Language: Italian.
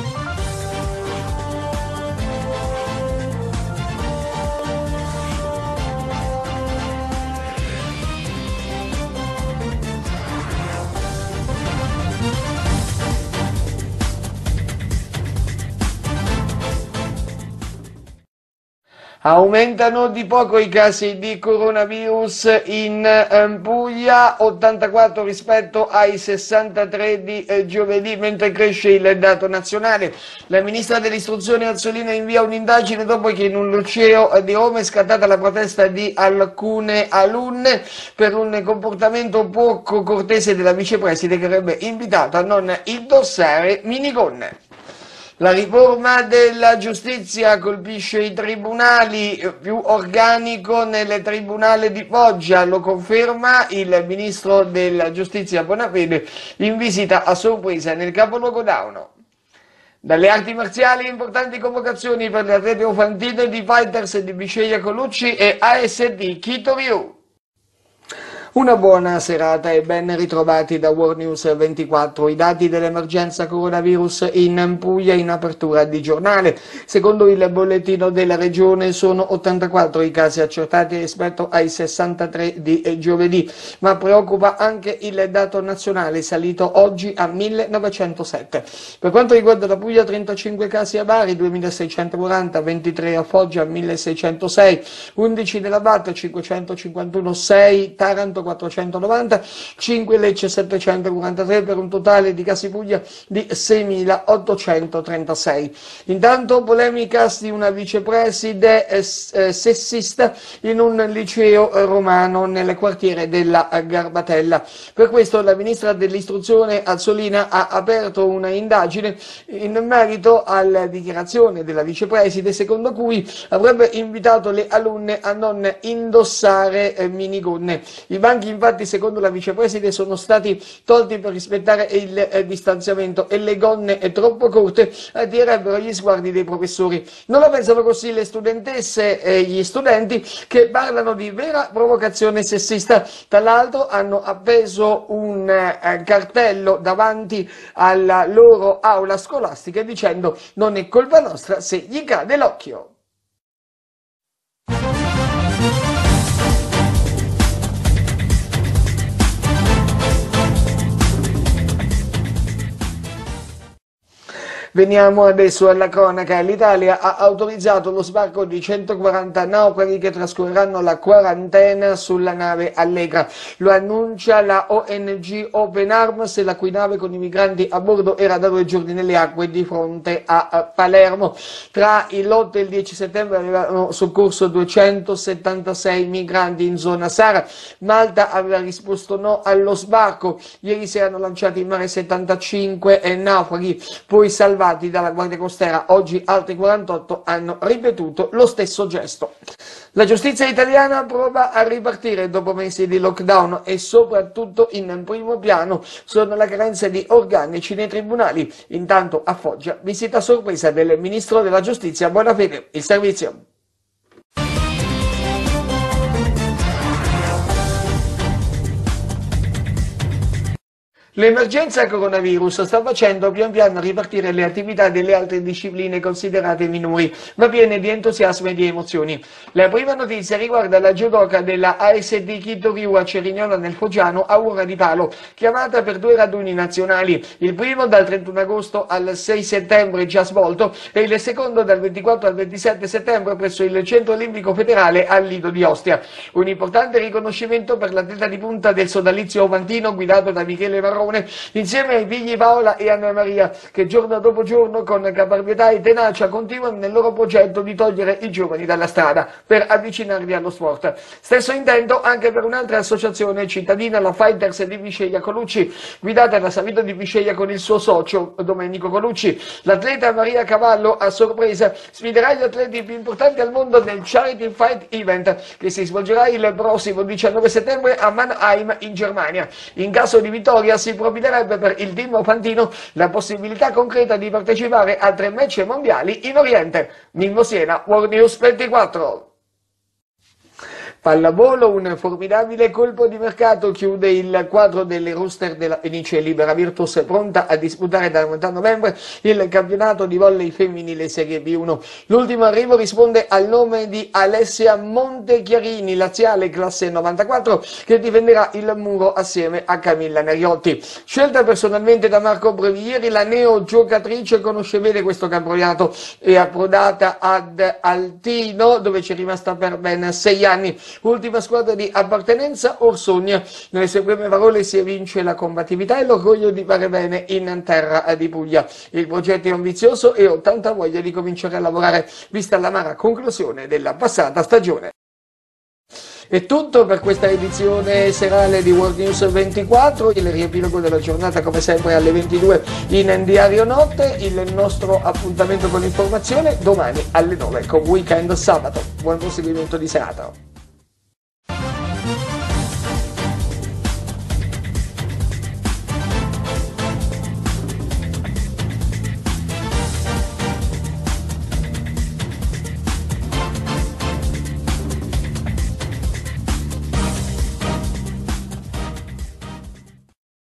Thank you. Aumentano di poco i casi di coronavirus in eh, Puglia, 84 rispetto ai 63 di eh, giovedì, mentre cresce il dato nazionale. La ministra dell'istruzione Azzolina invia un'indagine dopo che in un liceo di Roma è scattata la protesta di alcune alunne per un comportamento poco cortese della vicepreside che avrebbe invitato a non indossare minigonne. La riforma della giustizia colpisce i tribunali, più organico nel tribunale di Foggia, lo conferma il ministro della giustizia Bonafede in visita a sorpresa nel capoluogo d'Auno. Dalle arti marziali importanti convocazioni per le atlete ofantine di Fighters di Bisceglia Colucci e ASD Chito Ryu. Una buona serata e ben ritrovati da World News 24. I dati dell'emergenza coronavirus in Puglia in apertura di giornale. Secondo il bollettino della regione sono 84 i casi accertati rispetto ai 63 di giovedì, ma preoccupa anche il dato nazionale salito oggi a 1907. Per quanto riguarda la Puglia 35 casi a Bari, 2640, 23 a Foggia, 1606, 11 nella Batta, 551, 6 Taranto, 490, 5 Lecce 743 per un totale di casi Puglia di 6.836. Intanto polemica di una vicepreside eh, eh, sessista in un liceo romano nel quartiere della Garbatella. Per questo la ministra dell'istruzione Azzolina ha aperto una indagine in merito alla dichiarazione della vicepreside secondo cui avrebbe invitato le alunne a non indossare eh, minigonne. I banchi infatti secondo la vicepreside sono stati tolti per rispettare il eh, distanziamento e le gonne troppo corte attirebbero gli sguardi dei professori. Non la pensano così le studentesse e gli studenti che parlano di vera provocazione sessista. Tra l'altro hanno appeso un eh, cartello davanti alla loro aula scolastica dicendo non è colpa nostra se gli cade l'occhio. Veniamo adesso alla cronaca. L'Italia ha autorizzato lo sbarco di 140 naufraghi che trascorreranno la quarantena sulla nave Allegra. Lo annuncia la ONG Open Arms, la cui nave con i migranti a bordo era da due giorni nelle acque di fronte a Palermo. Tra il l'8 e il 10 settembre avevano soccorso 276 migranti in zona Sara. Malta aveva risposto no allo sbarco. Ieri si erano lanciati in mare 75 naufraghi, poi salvati dalla Guardia Costiera, oggi altri 48 hanno ripetuto lo stesso gesto. La giustizia italiana prova a ripartire dopo mesi di lockdown e soprattutto in primo piano sono le carenze di organici nei tribunali. Intanto a Foggia visita sorpresa del Ministro della Giustizia Buonafede, il servizio. L'emergenza coronavirus sta facendo pian piano ripartire le attività delle altre discipline considerate minori, ma piene di entusiasmo e di emozioni. La prima notizia riguarda la judoka della ASD Chito Ryu a Cerignola nel Foggiano a Ora di Palo, chiamata per due raduni nazionali. Il primo dal 31 agosto al 6 settembre già svolto e il secondo dal 24 al 27 settembre presso il Centro Olimpico Federale al Lido di Ostia. Un importante riconoscimento per l'atleta di punta del sodalizio ovantino guidato da Michele Varrone Leone, insieme ai figli Paola e Anna Maria, che giorno dopo giorno con caparbietà e tenacia continuano nel loro progetto di togliere i giovani dalla strada per avvicinarli allo sport. Stesso intento anche per un'altra associazione cittadina, la Fighters di Visceglia Colucci, guidata da Savito di Visceglia con il suo socio Domenico Colucci. L'atleta Maria Cavallo, a sorpresa, sfiderà gli atleti più importanti al mondo nel Charity Fight Event, che si svolgerà il prossimo 19 settembre a Mannheim in Germania. In caso di vittoria si profilerebbe per il team Fantino la possibilità concreta di partecipare a tre match mondiali in Oriente. Mimmo Siena, World News 24. Pallavolo, un formidabile colpo di mercato chiude il quadro delle roster della Fenice Libera Virtus pronta a disputare dal metà novembre il campionato di volley femminile Serie B1. L'ultimo arrivo risponde al nome di Alessia Montechiarini, laziale classe 94, che difenderà il muro assieme a Camilla Neriotti. Scelta personalmente da Marco Brevieri, la neo giocatrice conosce bene questo campionato e approdata ad Altino, dove ci è rimasta per ben sei anni. Ultima squadra di appartenenza, Orsogna. Nelle sue prime parole si evince la combattività e l'orgoglio di fare bene in terra di Puglia. Il progetto è ambizioso e ho tanta voglia di cominciare a lavorare, vista l'amara conclusione della passata stagione. È tutto per questa edizione serale di World News 24, il riepilogo della giornata come sempre alle 22 in diario notte, il nostro appuntamento con l'informazione domani alle 9 con Weekend Sabato. Buon proseguimento di serata.